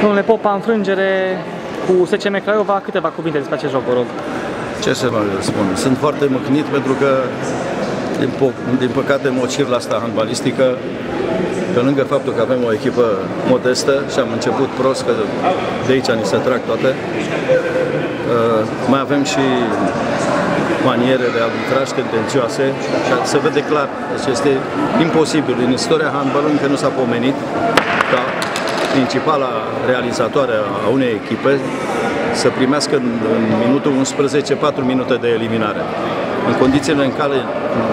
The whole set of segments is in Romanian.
Domnule Popa, înfrângere cu SCM Craiova, câteva cuvinte despre acest joc, vă rog. Ce să vă spun? Sunt foarte mâhnit pentru că, din, po- din păcate, mocir la asta handbalistică, pe lângă faptul că avem o echipă modestă și am început prost, că de aici ni se trag toate, uh, mai avem și maniere de arbitraj tendențioase și se vede clar. Deci este imposibil. În istoria handbalului încă nu s-a pomenit ca principala realizatoare a unei echipe să primească în, în minutul 11 4 minute de eliminare. În condițiile în care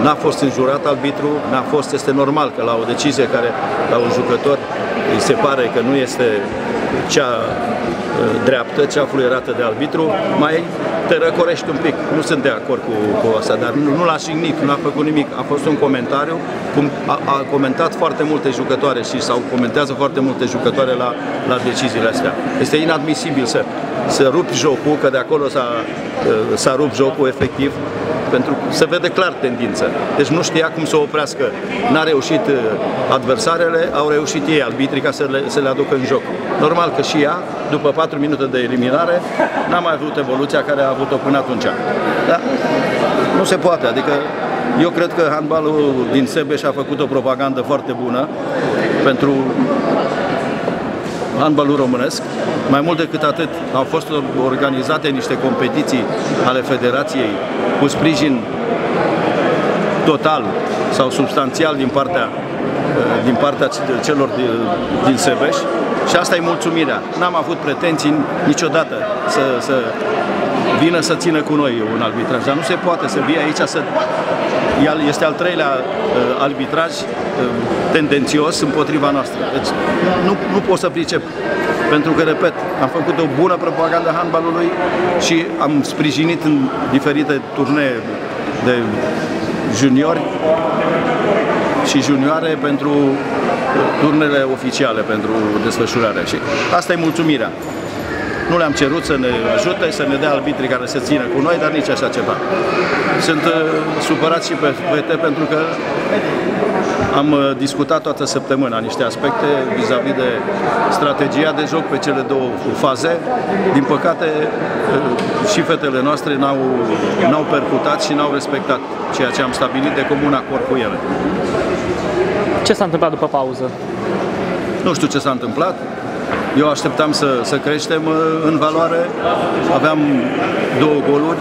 n-a fost înjurat arbitru, n-a fost, este normal că la o decizie care la un jucător îi se pare că nu este cea uh, dreaptă, cea fluierată de arbitru, mai te răcorești un pic. Nu sunt de acord cu, cu asta, dar nu, nu l-a jignit, nu a făcut nimic. A fost un comentariu, cum a, a comentat foarte multe jucătoare și sau comentează foarte multe jucătoare la, la deciziile astea. Este inadmisibil să, să rupi jocul, că de acolo s-a, uh, s-a rupt jocul efectiv, pentru că se vede clar tendință. Deci nu știa cum să o oprească. N-a reușit uh, adversarele, au reușit ei, arbitrii, ca să le, să le aducă în joc. Normal că și ea, după 4 minute de eliminare, n-a mai avut evoluția care a avut-o până atunci. Da? Nu se poate, adică eu cred că handbalul din Sebeș a făcut o propagandă foarte bună pentru handbalul românesc. Mai mult decât atât, au fost organizate niște competiții ale federației cu sprijin total sau substanțial din partea, din partea celor din Sebeș și asta e mulțumirea. N-am avut pretenții niciodată să, să vină să țină cu noi un arbitraj, dar nu se poate să vii aici să... Este al treilea uh, arbitraj uh, tendențios împotriva noastră. Deci nu, nu pot să pricep. Pentru că, repet, am făcut o bună propagandă handbalului și am sprijinit în diferite turnee de juniori și junioare pentru turnele oficiale, pentru desfășurare. Și asta e mulțumirea. Nu le-am cerut să ne ajute, să ne dea arbitrii care se țină cu noi, dar nici așa ceva. Sunt uh, supărat și pe fete pentru că am uh, discutat toată săptămâna niște aspecte vis-a-vis -vis de strategia de joc pe cele două faze. Din păcate, uh, și fetele noastre n-au percutat și n-au respectat ceea ce am stabilit de comun acord cu ele. Ce s-a întâmplat după pauză? Nu știu ce s-a întâmplat. Eu așteptam să, să creștem uh, în valoare. Aveam două goluri,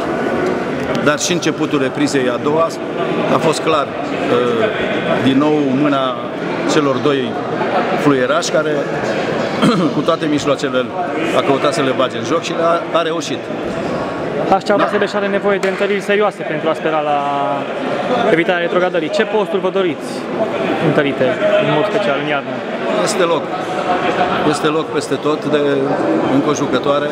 dar și începutul reprizei a doua a fost clar. Uh, din nou mâna celor doi fluierași care cu toate mijloacele a căutat să le bage în joc și a, a reușit. HCA da. Sebeș are nevoie de întăriri serioase pentru a spera la evitarea retrogradării. Ce posturi vă doriți întărite, în mod special, în iarnă? Este loc. Este loc peste tot de încă o jucătoare.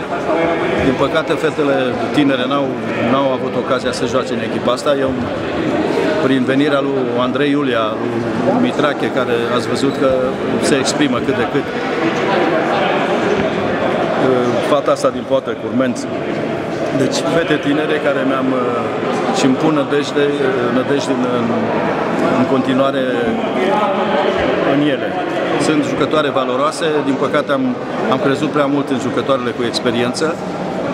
Din păcate, fetele tinere n-au, n-au avut ocazia să joace în echipa asta. Eu, prin venirea lui Andrei Iulia, lui Mitrache, care ați văzut că se exprimă cât de cât, fata asta din poate, curmenți, deci fete tinere care mi-am uh, și îmi pun nădejde, uh, nădejde în, în, în continuare în ele. Sunt jucătoare valoroase, din păcate am, am crezut prea mult în jucătoarele cu experiență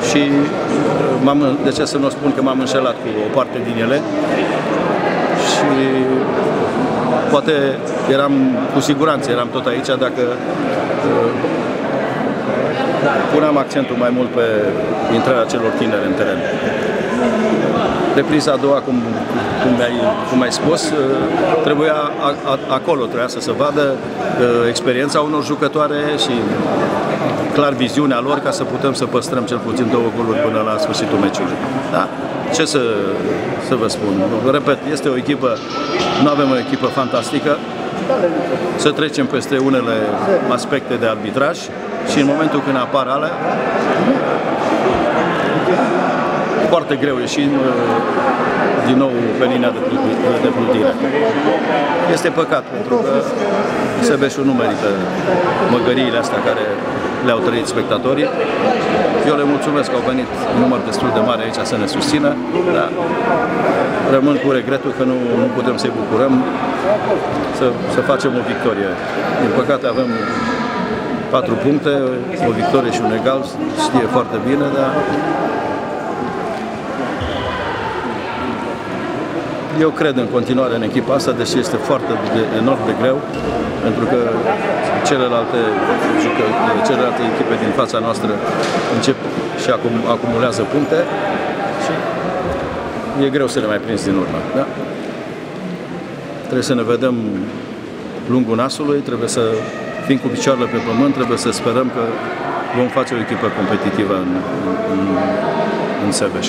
și uh, m-am, de ce să nu spun că m-am înșelat cu o parte din ele și poate eram, cu siguranță eram tot aici dacă puneam accentul mai mult pe intrarea celor tineri în teren. Repriza a doua, cum, cum, ai, cum ai spus, uh, trebuia a, a, acolo, trebuia să se vadă uh, experiența unor jucătoare și clar viziunea lor ca să putem să păstrăm cel puțin două goluri până la sfârșitul meciului. Da. Ce să, să vă spun? Repet, este o echipă, nu avem o echipă fantastică, să trecem peste unele aspecte de arbitraj, și în momentul când apar alea, foarte greu ieșim uh, din nou pe linia de plutire. Este păcat, pentru că Sebeșul nu merită măgăriile astea care le-au trăit spectatorii. Eu le mulțumesc că au venit un număr destul de mare aici să ne susțină, dar rămân cu regretul că nu, nu putem să-i bucurăm să, să facem o victorie. Din păcate avem patru puncte, o victorie și un egal, știe foarte bine, dar eu cred în continuare în echipa asta, deși este foarte de, enorm de greu, pentru că celelalte, jucă, celelalte echipe din fața noastră încep și acum, acumulează puncte și e greu să le mai prinzi din urmă. Da? Trebuie să ne vedem lungul nasului, trebuie să fim cu picioarele pe pământ, trebuie să sperăm că vom face o echipă competitivă în, în, în Sebeș.